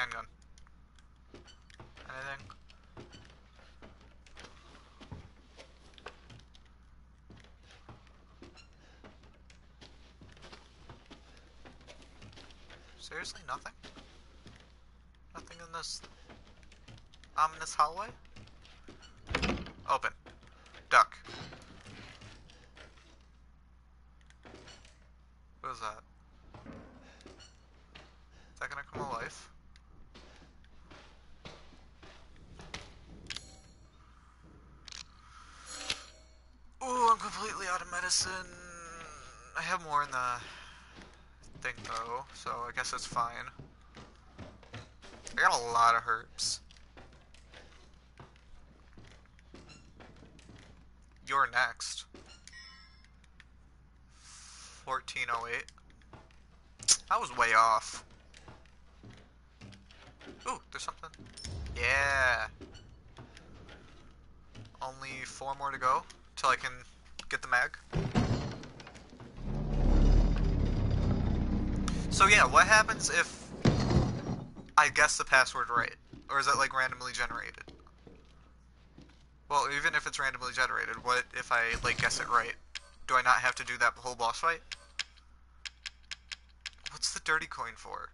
Handgun. Anything? Seriously, nothing? Nothing in this um, ominous hallway? Open. Duck. What is that? Is that gonna come alive? Ooh, I'm completely I have more in the thing though, so I guess it's fine. I got a lot of herbs. You're next. 1408. I was way off. Ooh, there's something. Yeah. Only four more to go till I can get the mag. So yeah, what happens if I guess the password right? Or is it like randomly generated? Well, even if it's randomly generated, what if I like guess it right? Do I not have to do that whole boss fight? What's the dirty coin for?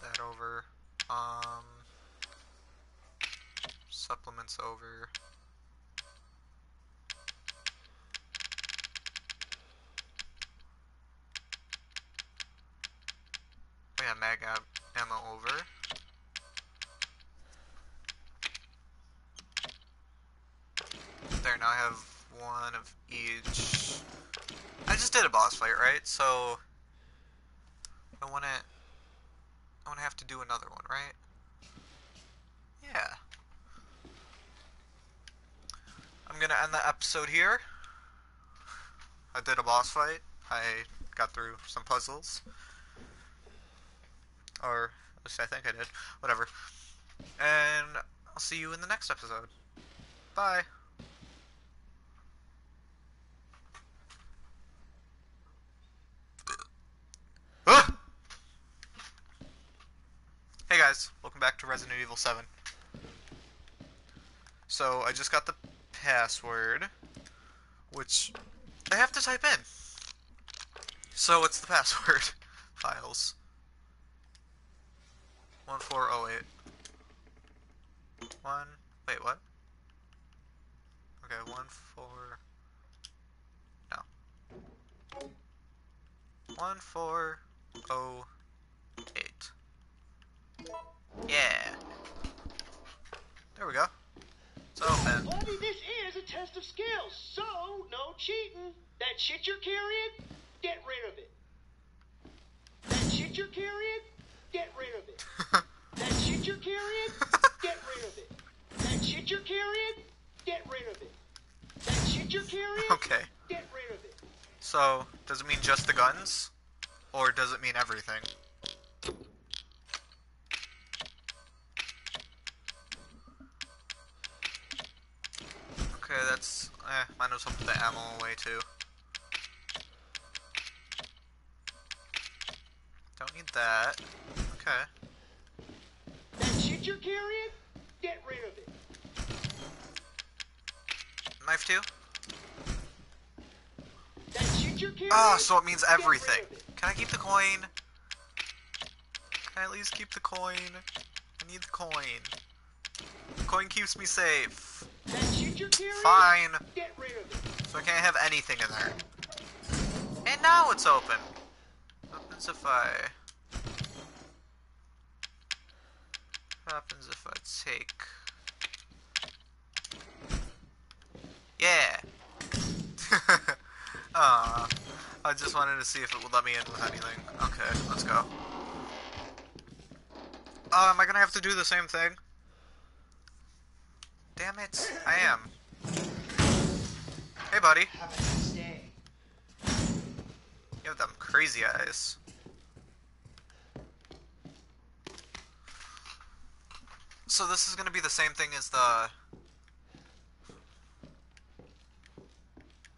That over. Um, supplements over. Mag ammo over. There, now I have one of each. I just did a boss fight, right? So I want to. I want to have to do another one, right? Yeah. I'm gonna end the episode here. I did a boss fight. I got through some puzzles. Or, at least I think I did. Whatever. And I'll see you in the next episode. Bye. Ah! Hey guys, welcome back to Resident Evil 7. So, I just got the password, which I have to type in. So, what's the password? Files. 1408. One. Wait, what? Okay, one four. No. One four oh eight. Yeah. There we go. It's open. Buddy, this is a test of skills, so no cheating. That shit you're carrying, get rid of it. That shit you're carrying, get rid of it. That shit you're carrying, get rid of it. That shit you're carrying, get rid of it. That shit you're carrying, Okay. get rid of it. So, does it mean just the guns? Or does it mean everything? Okay, that's... Eh, might as well put the ammo away too. Don't need that. Okay. That shit you're carrying, get rid of it. Knife too? That shit you're carrying. Ah, so it means everything. it. Can I keep the coin? Can I at least keep the coin? I need the coin. The coin keeps me safe. That shit you're carrying, Fine. get rid of it. So I can't have anything in there. And now it's open. What happens if I... What happens if I take... Yeah! Aw. I just wanted to see if it would let me in with anything. Okay, let's go. Oh, am I gonna have to do the same thing? Damn it, I am. Hey, buddy. Have a nice day. You have them crazy eyes. So this is gonna be the same thing as the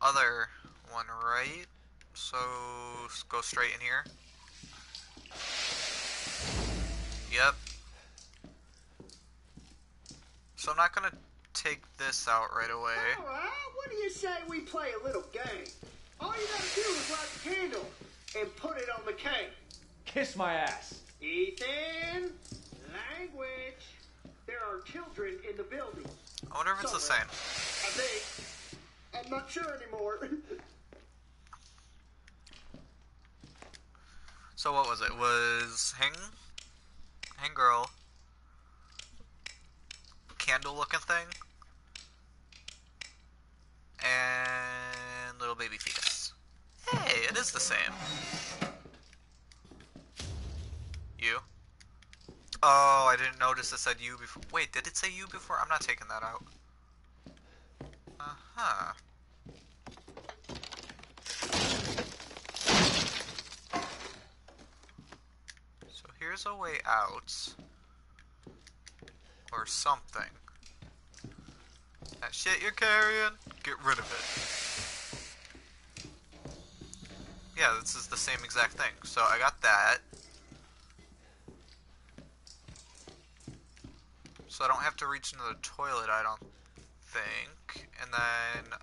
other one right. So s- go straight in here. Yep. So I'm not gonna take this out right away. All right, what do you say we play a little game? All you gotta do is light the candle and put it on the cake. Kiss my ass. Ethan, language. There are children in the building. I wonder if it's the same. I think. I'm not sure anymore. So what was it? Was hang, hang girl, candle looking thing, and little baby fetus. Hey, it is the same. You? Oh, I didn't notice it said you before. Wait, did it say you before? I'm not taking that out. Uh huh. So here's a way out. Or something. That shit you're carrying, get rid of it. Yeah, this is the same exact thing. So I got that. So I don't have to reach into the toilet, I don't think. And then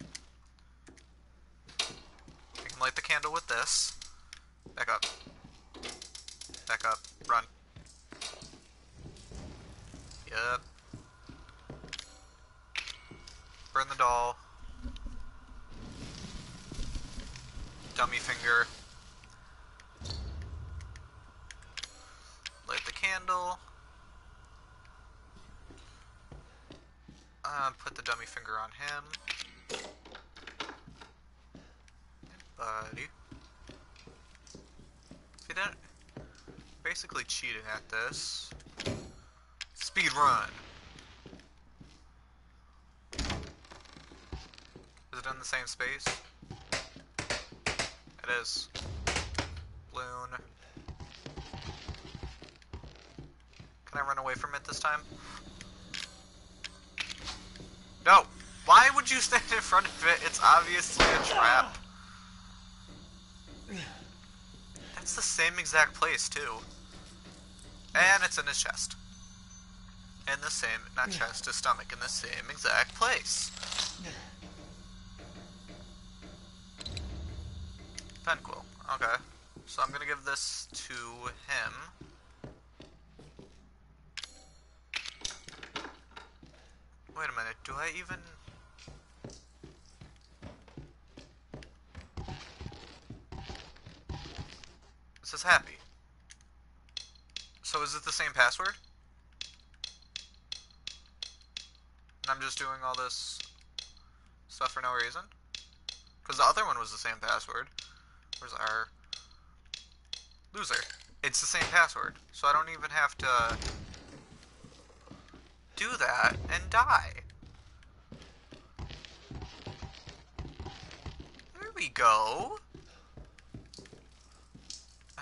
I can light the candle with this. Back up. Back up. Run. Yep. Burn the doll. Dummy finger. Light the candle. Uh, put the dummy finger on him. Buddy. See that? Basically cheating at this. Speed run. Is it in the same space? It is. Balloon. Can I run away from it this time? No! Why would you stand in front of it? It's obviously a trap. That's the same exact place, too. And it's in his chest. In the same, not chest, his stomach, in the same exact place. Penquill. Okay. So I'm gonna give this to him. Wait a minute, do I even... It says happy. So is it the same password? And I'm just doing all this stuff for no reason? Because the other one was the same password. Where's our loser? It's the same password, so I don't even have to do that and die. We go. Uh.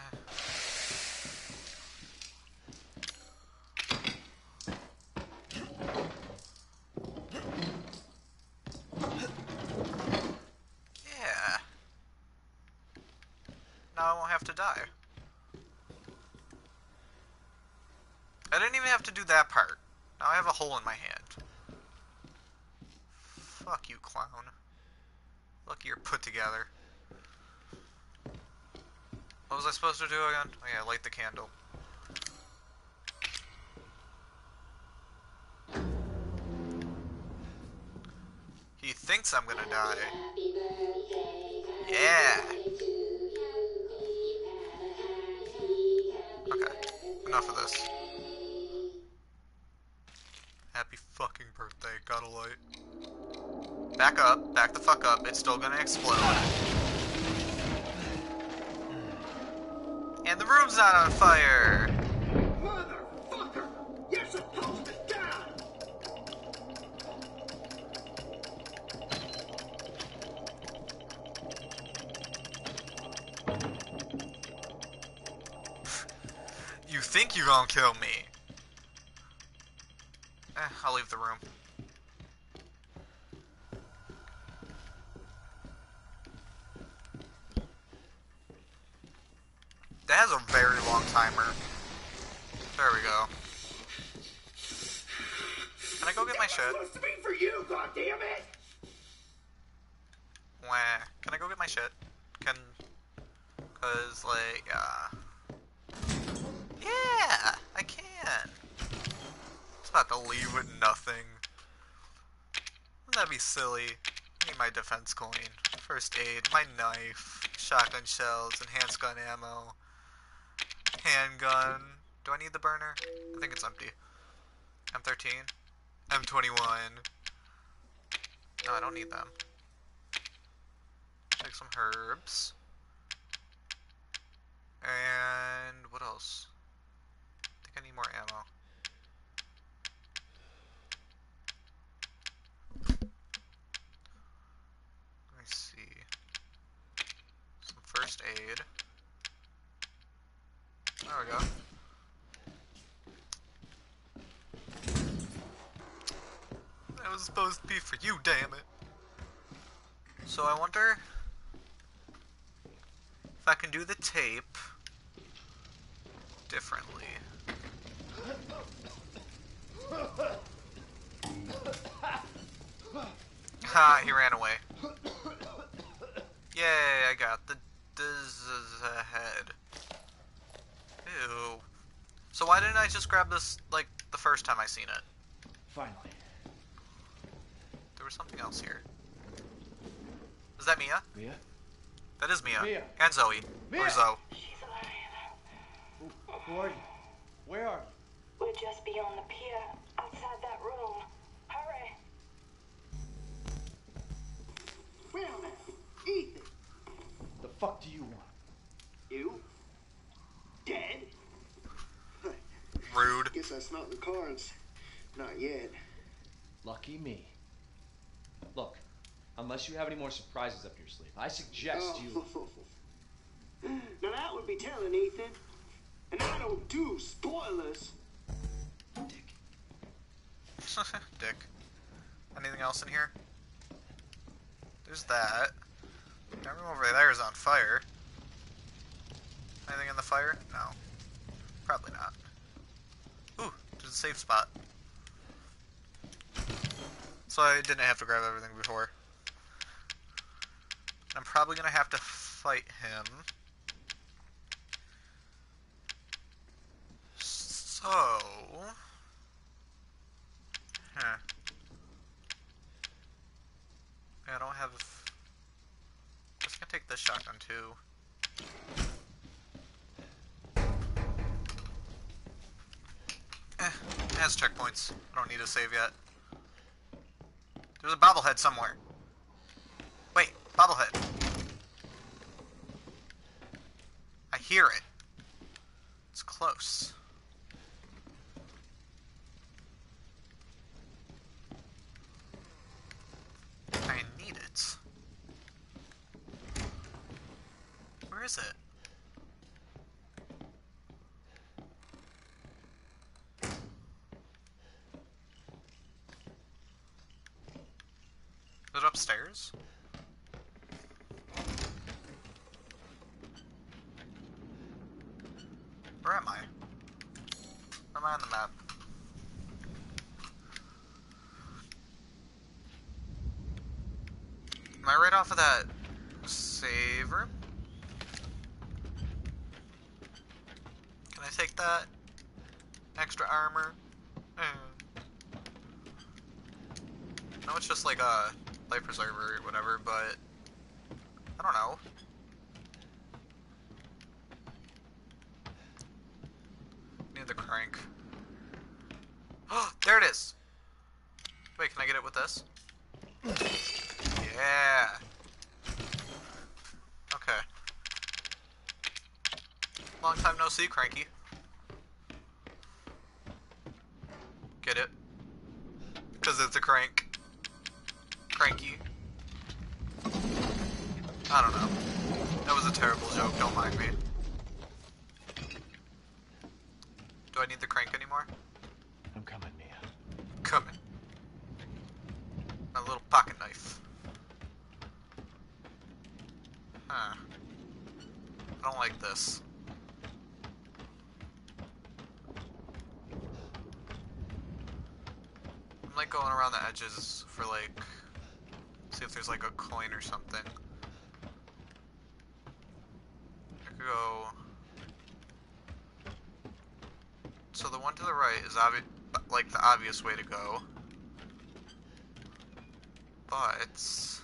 Yeah. Now I won't have to die. I didn't even have to do that part. Now I have a hole in my hand. Fuck you, clown. Lucky you're put together. What was I supposed to do again? Oh yeah, light the candle. He thinks I'm gonna die. Yeah. Okay, enough of this. Happy fucking birthday, got a light. Back up, back the fuck up, it's still gonna explode. And the room's not on fire! Motherfucker! You're supposed to die! You think you gonna kill me? Eh, I'll leave the room. has a very long timer. There we go. Can I go get my shit? supposed to be for you, goddammit! Wah. Can I go get my shit? Can... Cause, like, uh... Yeah! I can! It's about to leave with nothing. Wouldn't that be silly? I need my defense coin, first aid, my knife, shotgun shells, enhanced gun ammo, handgun. Do I need the burner? I think it's empty. M13? M21. No, I don't need them. Take some herbs. And what else? I think I need more ammo. Let me see. Some There we go. That was supposed to be for you, damn it. So I wonder if I can do the tape differently. Ha, he ran away. Yay, I got the diz head. Ew. So why didn't I just grab this, like, the first time I seen it? Finally. There was something else here. Is that Mia? Mia? That is Mia. Mia. And Zoe. Or Mia. Zoe. She's alive. Who, who are you? Where are you? We're just beyond the pier, outside that room. Fuck do you want? you? Dead? Rude. Guess that's not in the cards. Not yet. Lucky me. Look, unless you have any more surprises up your sleeve, I suggest you. Oh. now that would be telling, Ethan. And I don't do spoilers. Dick. Dick. Anything else in here? There's that. That room over there is on fire. Anything in the fire? No. Probably not. Ooh, there's a safe spot. So I didn't have to grab everything before. I'm probably gonna have to fight him. So... Huh. I don't have... Take this shotgun too. Eh, it has checkpoints. I don't need to save yet. There's a bobblehead somewhere. Wait, bobblehead. I hear it. It's close. I need it. Where is it? Is it upstairs? Where am I? Am I on the map? Am I right off of that save room? Can I take that? Extra armor? Eh. No, it's just like a life preserver or whatever, but I don't know. Need the crank. Oh, there it is! Wait, can I get it with this? Yeah. Okay. Long time no see, Cranky. Get it? Because it's a crank. Cranky. I don't know. That was a terrible joke, don't mind me. Do I need the crank anymore? I'm coming, Mia. Coming. My little pocket knife. Huh. I don't like this. going around the edges for like, see if there's like a coin or something. I could go. So the one to the right is like the obvious way to go. But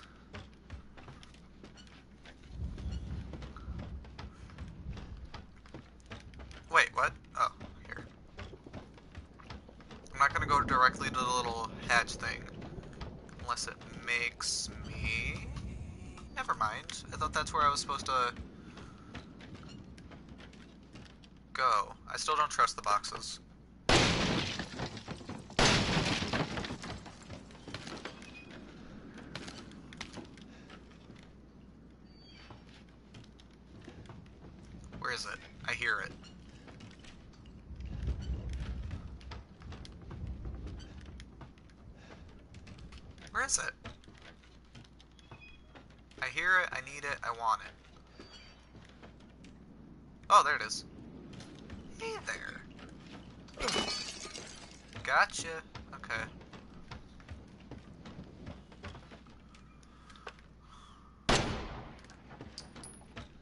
Wait, what? Oh, here. I'm not gonna go directly to the little hatch thing. Unless it makes me... Never mind. I thought that's where I was supposed to... Go. I still don't trust the boxes. Where is it? I hear it. Where is it? I hear it, I need it, I want it. Oh, there it is. Hey there. Gotcha. Okay.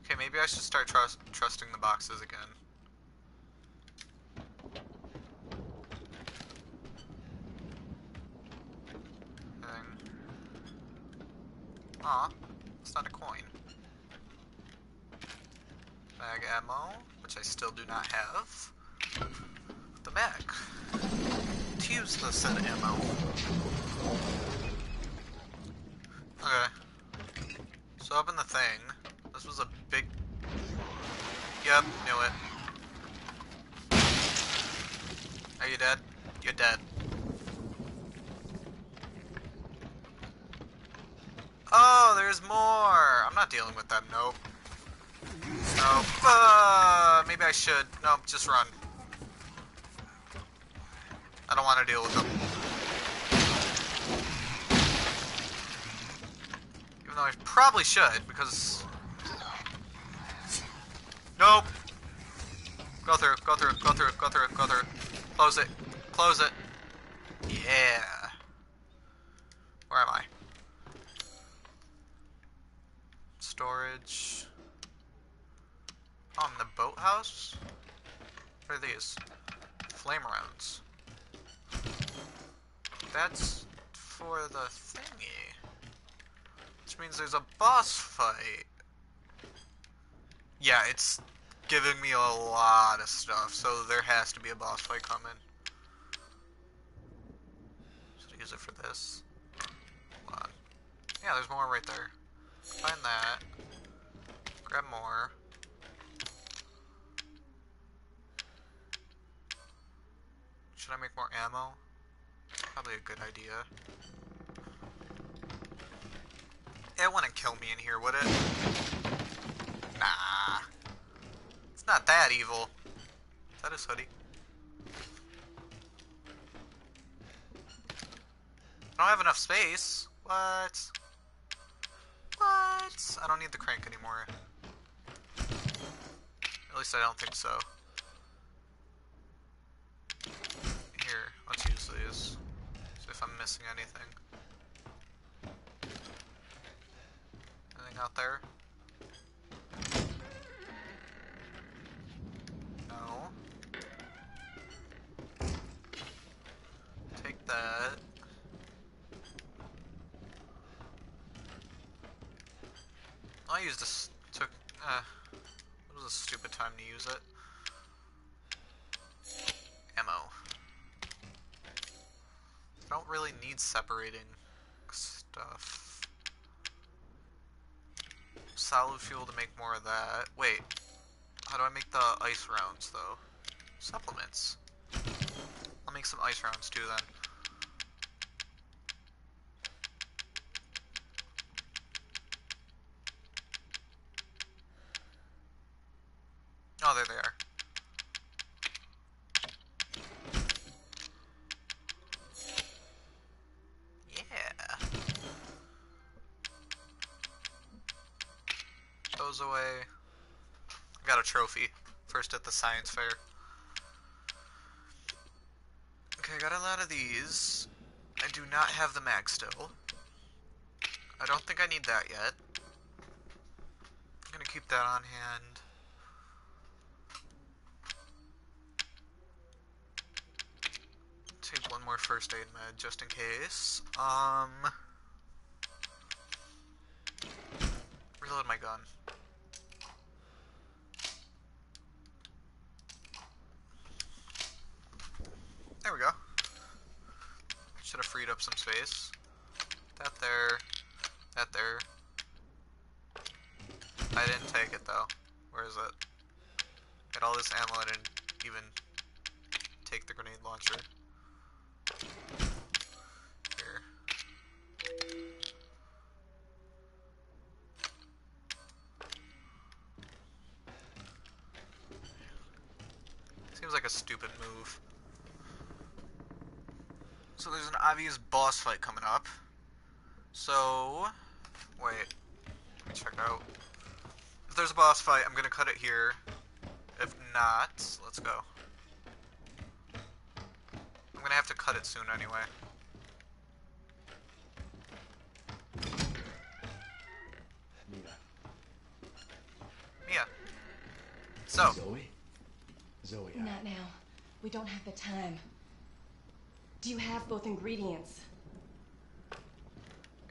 Okay, maybe I should start trust trusting the boxes again. Aw, it's not a coin. Mag ammo, which I still do not have. The mag. To use the said ammo. Okay. So up in the thing, this was a big... Yep, knew it. Are you dead? You're dead. Oh, there's more! I'm not dealing with that, nope. Nope. Uh, maybe I should. Nope, just run. I don't want to deal with them. Even though I probably should, because... Nope! Go through, go through, go through, go through, go through. Close it. Close it. Yeah. Where am I? Storage. Oh, in the boathouse? What are these? Flame rounds. That's for the thingy. Which means there's a boss fight. Yeah, it's giving me a lot of stuff, so there has to be a boss fight coming. Should I use it for this? Hold on. Yeah, there's more right there. Find that. Grab more. Should I make more ammo? Probably a good idea. It wouldn't kill me in here, would it? Nah. It's not that evil. Is that his hoodie? I don't have enough space. What? What? I don't need the crank anymore. At least I don't think so. Here, let's use these. See if I'm missing anything. Anything out there? No. Take that. I used this. Took. Uh, it was a stupid time to use it. Ammo. I don't really need separating stuff. Solid fuel to make more of that. Wait. How do I make the ice rounds, though? Supplements. I'll make some ice rounds, too, then. A trophy. First at the science fair. Okay, I got a lot of these. I do not have the mag still. I don't think I need that yet. I'm gonna keep that on hand. Take one more first aid med just in case. Um. Reload my gun. There we go. Should have freed up some space. That there. That there. I didn't take it though. Where is it? Get all this ammo and even take the grenade launcher. Here. Seems like a stupid move. So there's an obvious boss fight coming up. So, wait, let me check out. If there's a boss fight, I'm gonna cut it here. If not, let's go. I'm gonna have to cut it soon anyway. Mia. Mia. So, Zoe? Zoe, I- Not now. We don't have the time. Do you have both ingredients?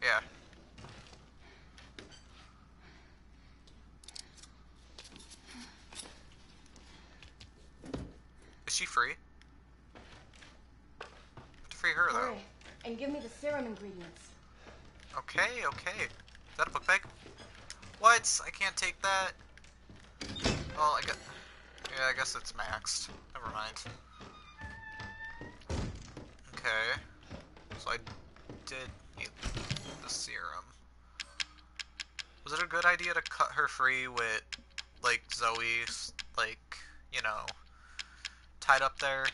yeah. Is she free? Have to free her though. Hurry, and give me the serum ingredients. Okay, okay. Is that a book bag? What? I can't take that. Well, I guess. Yeah, I guess it's maxed. Never mind. Okay. So I did need the serum. Was it a good idea to cut her free with, like, Zoe's, like, you know, tied up there?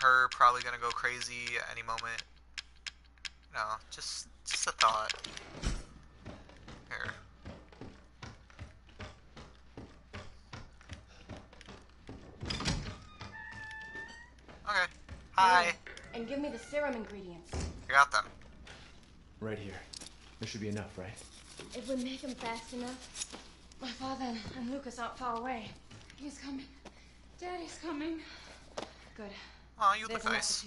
Her probably gonna go crazy at any moment. No, just just a thought. Here. Okay. Hi. Oh, and give me the serum ingredients. I got them. Right here. There should be enough, right? If we make them fast enough, my father and, and Lucas aren't far away. He's coming. Daddy's coming. Good. Oh, you There's look enough nice.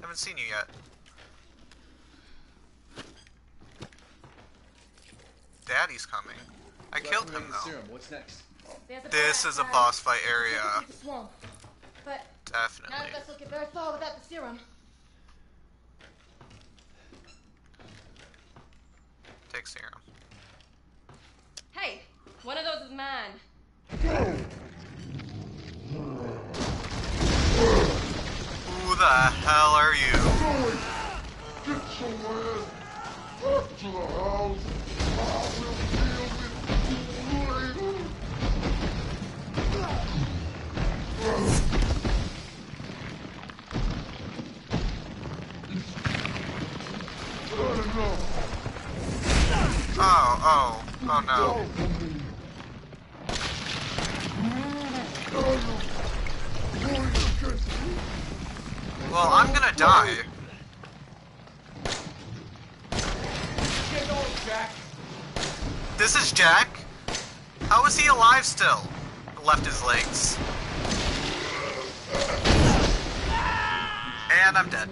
Haven't seen you yet. Daddy's coming. I killed him though. Serum. What's next? This is a boss fight area. can swamp. But none Definitely. of us will get very far without the serum. Take serum. Hey, one of those is mine. Who the hell are you? Get your ass to the house. Oh, oh, oh no. Go for me. Now you're going to get me. Well, I'm gonna die. This is Jack? How is he alive still? Left his legs. And I'm dead.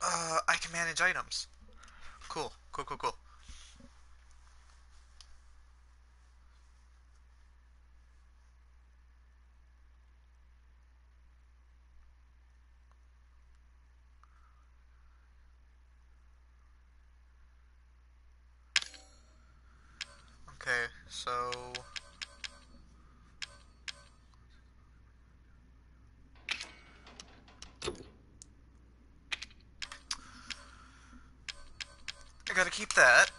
Uh, I can manage items. Cool, cool, cool, cool. Okay, so I gotta keep that.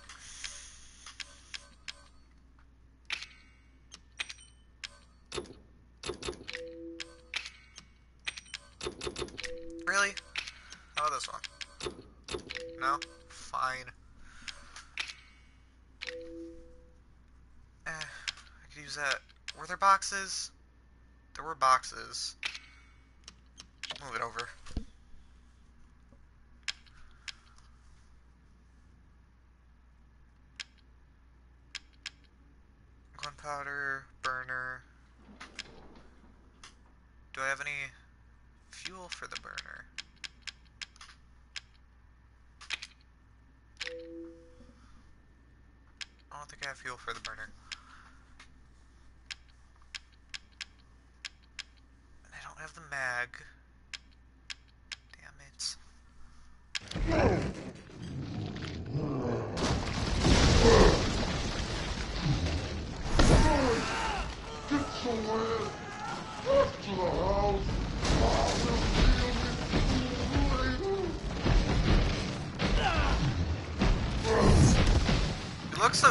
Really? How about this one? No? Fine. Use that. Were there boxes? There were boxes. Move it over. Gunpowder,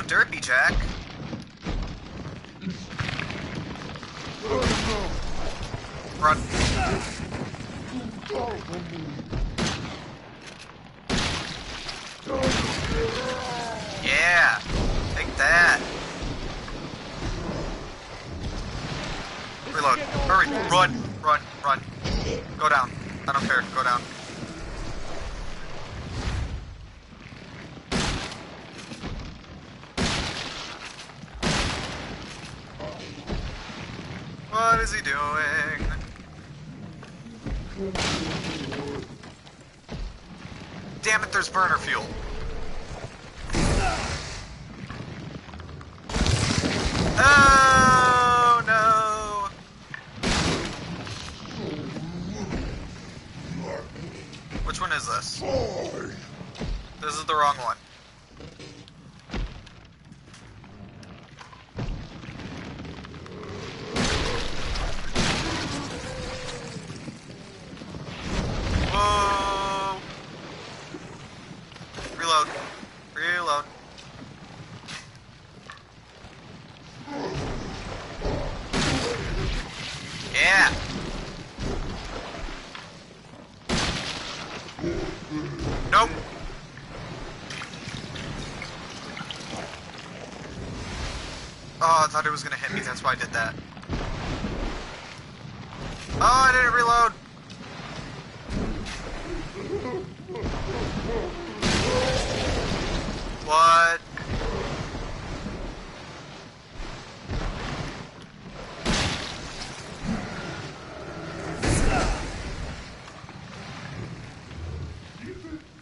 derpy, Jack. Run. Yeah. Take that. Reload. Hurry. Run. Run. Run. Go down. I don't care. Go down. What is he doing? Damn it, there's burner fuel. Thought it was gonna hit me. That's why I did that. Oh, I didn't reload. What?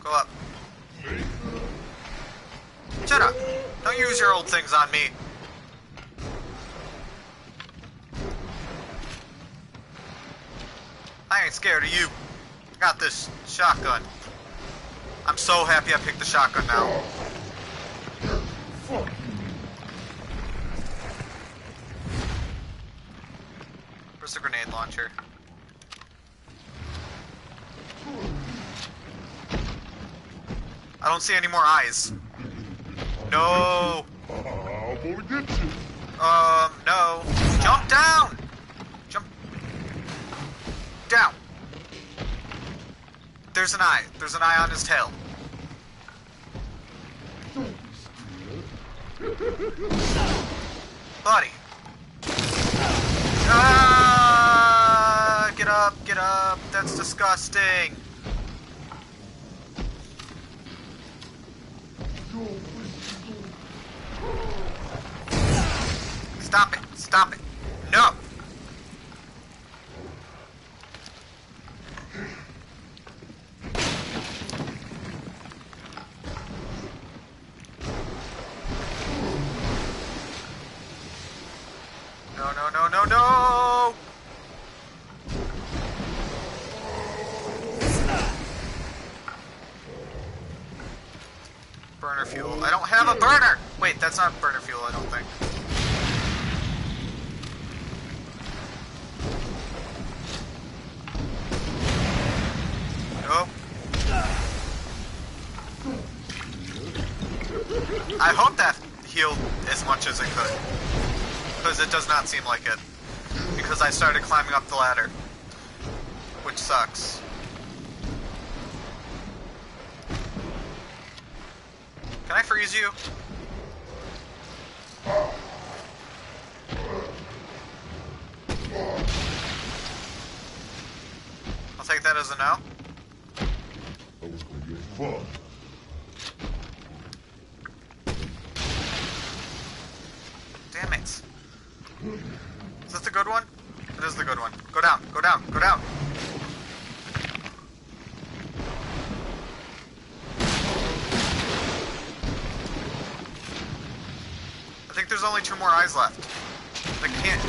Go up. Shut up. Don't use your old things on me. Scared of you. I got this shotgun. I'm so happy I picked the shotgun now. Where's the grenade launcher? I don't see any more eyes. No. Um, no. Jump down! Jump. Down. There's an eye. There's an eye on his tail. Buddy. Ah! Get up, get up. That's disgusting. Stop it. Stop it. No. No, no, no, no, no! Burner fuel. I don't have burner! Wait, that's not burner fuel, I don't think. Nope. I hope that healed as much as it could. Because it does not seem like. Because I started climbing up the ladder. Which sucks. Can I freeze you? that as a no? That was gonna get fun. Damn it. Is that the good one? It is the good one. Go down, go down, go down. I think there's only two more eyes left. I can't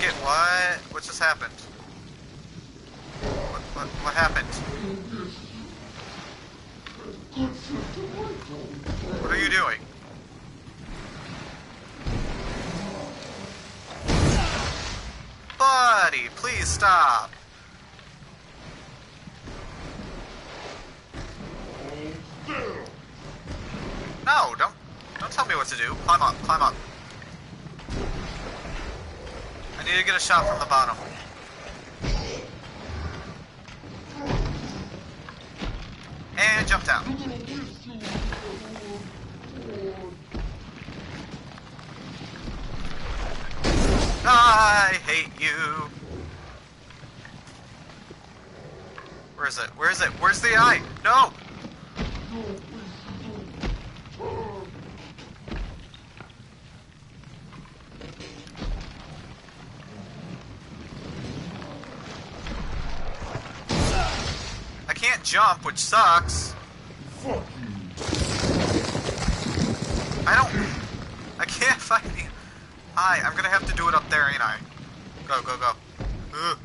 get what? What just happened? What, what, what happened? What are you doing? Buddy, please stop. No, don't don't tell me what to do. Climb up, climb up. I need to get a shot from the bottom. And jump down. I hate you. Where is it? Where is it? Where's the eye? No! I can't jump, which sucks. Fuck eye. I'm gonna have to do it up there, ain't I? Go, go, go. Ugh.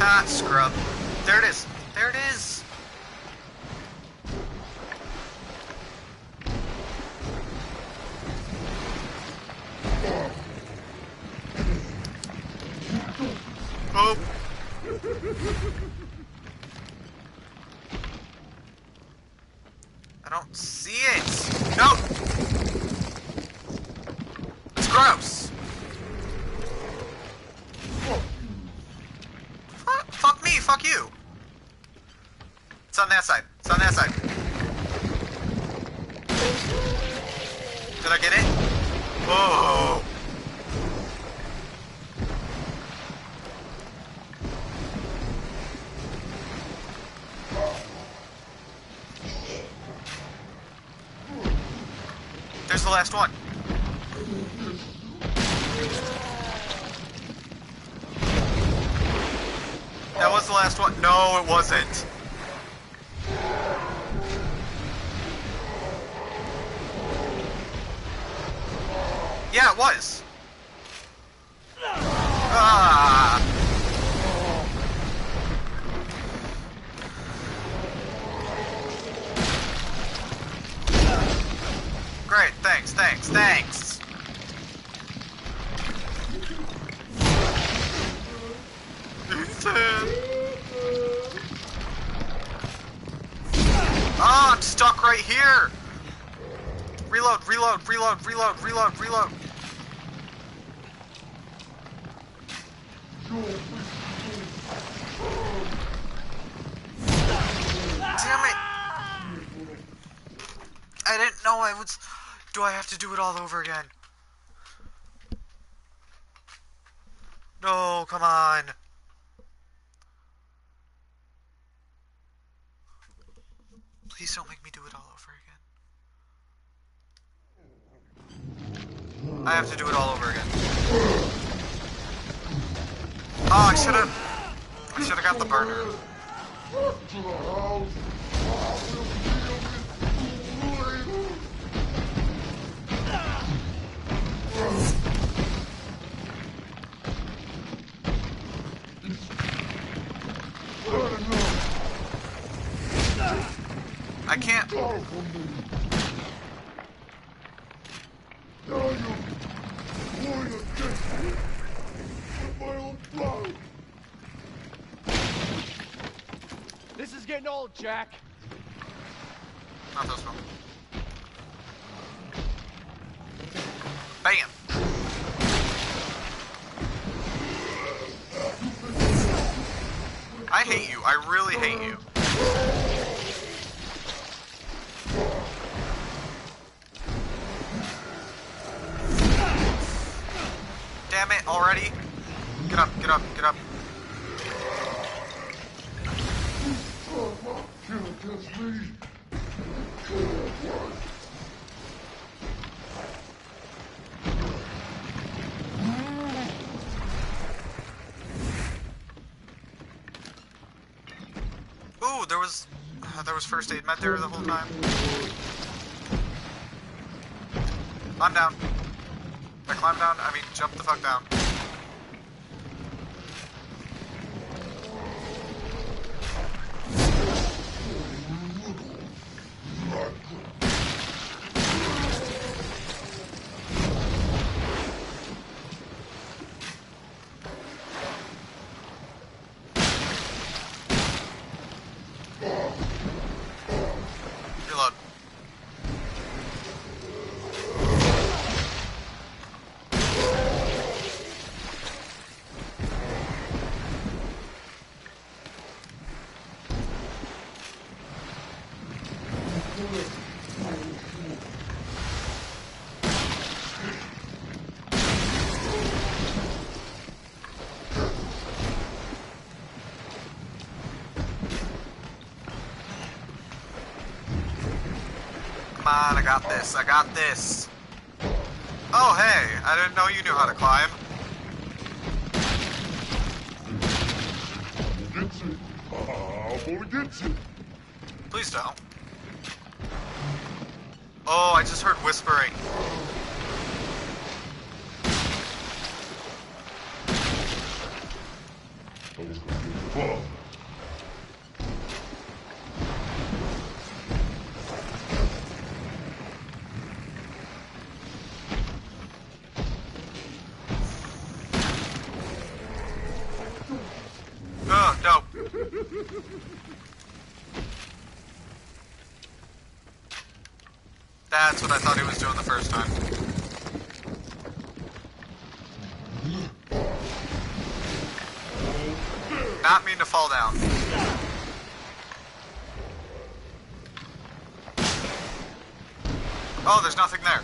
Ah, scrub. There it is. There it is. Oh. I don't see it. No. It's gross. Fuck, fuck me. Fuck you. It's on that side. It's on that side. Did I get it? Oh. There's the last one. That was the last one. No, it wasn't. Yeah, it was. Ah. Great, thanks, thanks, thanks. Ethan. Oh, I'm stuck right here. Reload, reload, reload, reload, reload, own blood. This is getting old, Jack. Not this one. Bam. I hate you. I really hate you. damn it, already? Get up, get up, get up. Kill against me. Ooh, there was uh, there was first aid med there the whole time. Climb down. I climb down. I mean, jump the fuck down. Reload. Come on, I got this. I got this. Oh, hey, I didn't know you knew how to climb. That's what I thought he was doing the first time. Not mean to fall down. Oh, there's nothing there.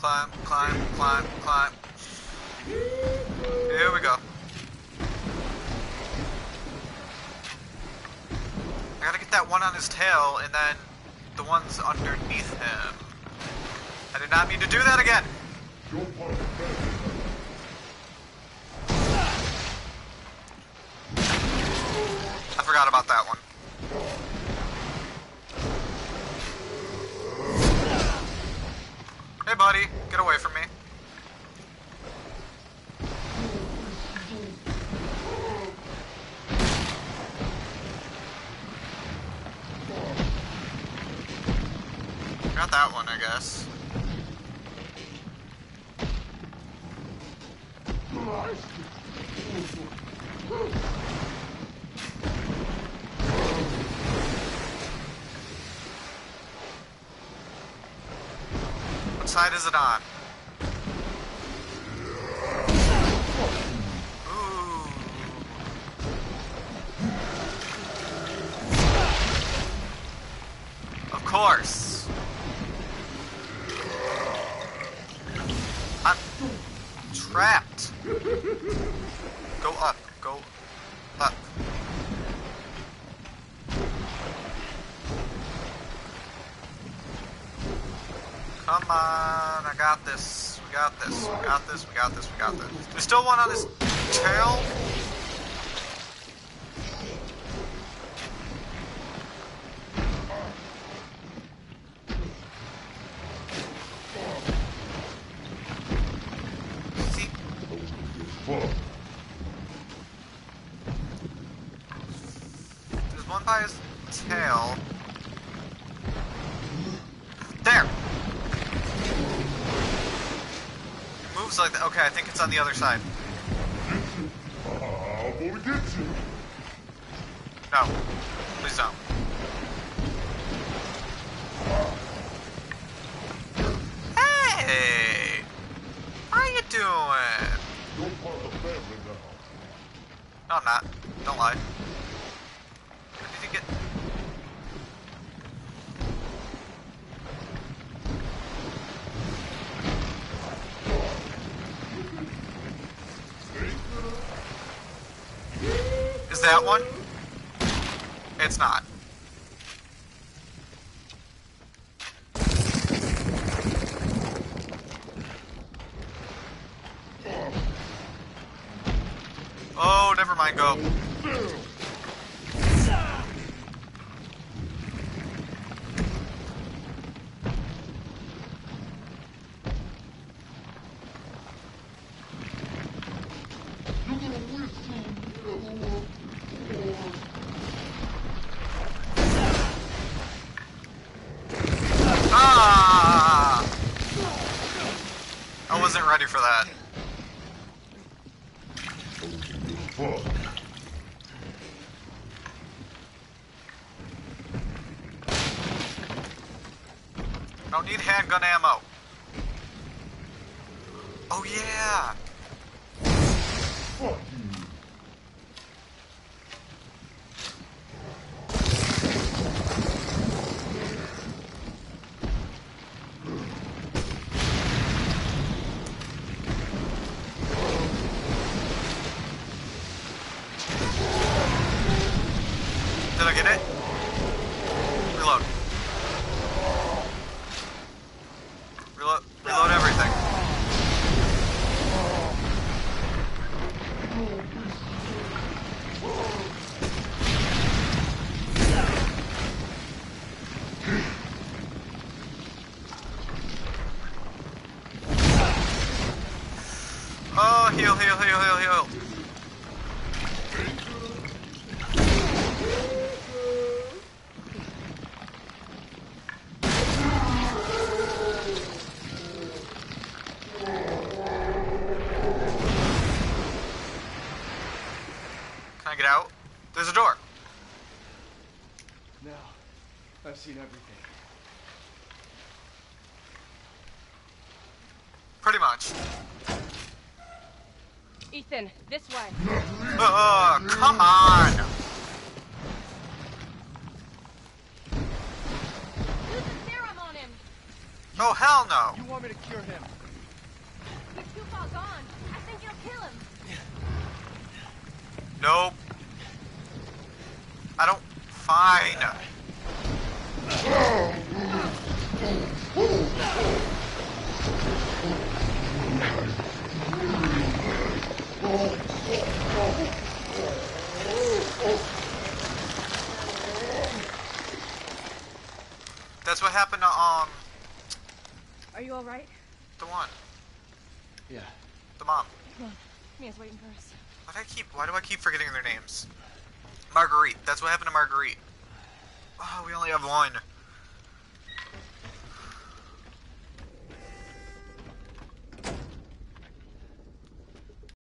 Climb, climb, climb, climb. Here we go. I gotta get that one on his tail and then the ones underneath him. I did not mean to do that again. I forgot about that one. Hey, buddy, get away from me. Got that one, I guess. What side is it on? got this, we got this. There's still one on his tail. There's one by his tail. Like that. Okay, I think it's on the other side. Get you. No. Please don't. Hey! How you doing? You're part of the family now. No, I'm not. Don't lie. Where did you get... Is that one? It's not. Oh, never mind, go. You're gonna wish you never were born. Ah! I wasn't ready for that. Fuck. Don't need handgun ammo. Oh yeah! Fuck you. Did I get it? Reload. Reload. Reload everything. Oh, heal, heal, heal, heal, heal. Can get out? There's a door. Now, I've seen everything. Pretty much. Ethan, this way. Ugh, come on! Use the serum on him. Oh, hell no! You want me to cure him? He's too far gone. I think you'll kill him. Nope. I That's what happened to, um, Are you all right? the one. Yeah. The mom. Mia's waiting for us. Why do I keep, why do I keep forgetting their names? Marguerite. That's what happened to Marguerite. Oh, we only have one.